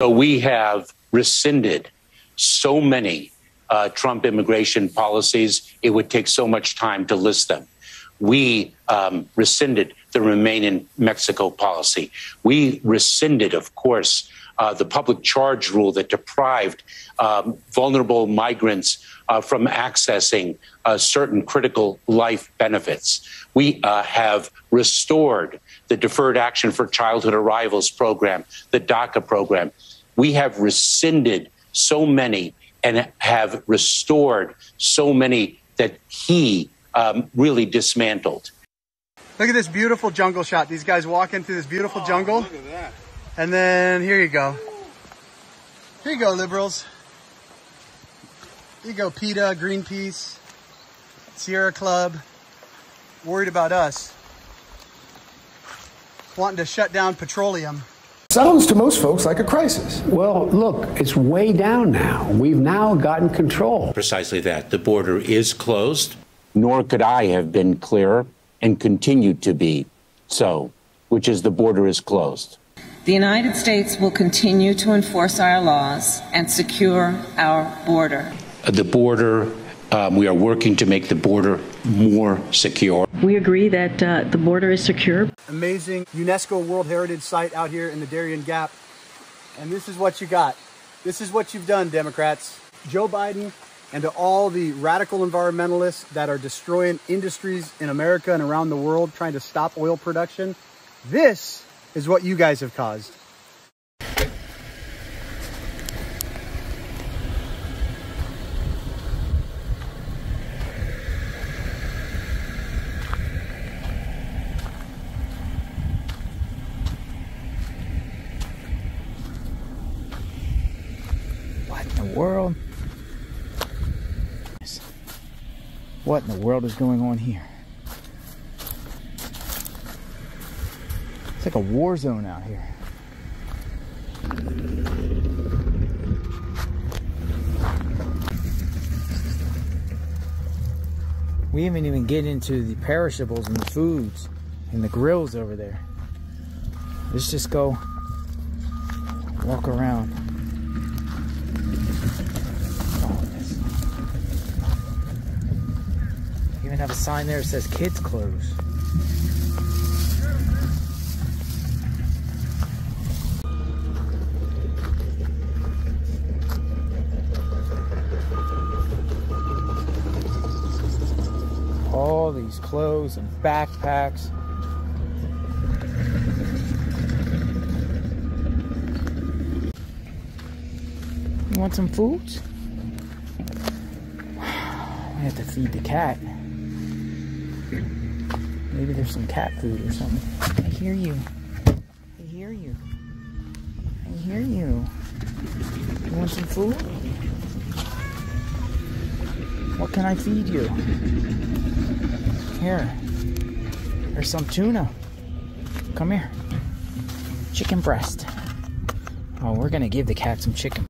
So we have rescinded so many uh, Trump immigration policies, it would take so much time to list them. We um, rescinded the Remain in Mexico policy. We rescinded, of course, uh, the public charge rule that deprived um, vulnerable migrants uh, from accessing uh, certain critical life benefits. We uh, have restored the Deferred Action for Childhood Arrivals program, the DACA program. We have rescinded so many and have restored so many that he um, really dismantled. Look at this beautiful jungle shot. These guys walking through this beautiful oh, jungle. Look at that. And then here you go. Here you go, liberals. Here you go, PETA, Greenpeace, Sierra Club, worried about us. Wanting to shut down petroleum. Sounds to most folks like a crisis. Well, look, it's way down now. We've now gotten control. Precisely that. The border is closed. Nor could I have been clearer and continue to be so, which is the border is closed. The United States will continue to enforce our laws and secure our border. The border um, we are working to make the border more secure. We agree that uh, the border is secure. Amazing UNESCO World Heritage Site out here in the Darien Gap. And this is what you got. This is what you've done, Democrats. Joe Biden and to all the radical environmentalists that are destroying industries in America and around the world trying to stop oil production, this is what you guys have caused. the world? What in the world is going on here? It's like a war zone out here. We haven't even get into the perishables and the foods and the grills over there. Let's just go walk around. Have a sign there that says kids clothes. All these clothes and backpacks. You want some food? I have to feed the cat. Maybe there's some cat food or something. I hear you. I hear you. I hear you. You want some food? What can I feed you? Here. There's some tuna. Come here. Chicken breast. Oh, we're gonna give the cat some chicken.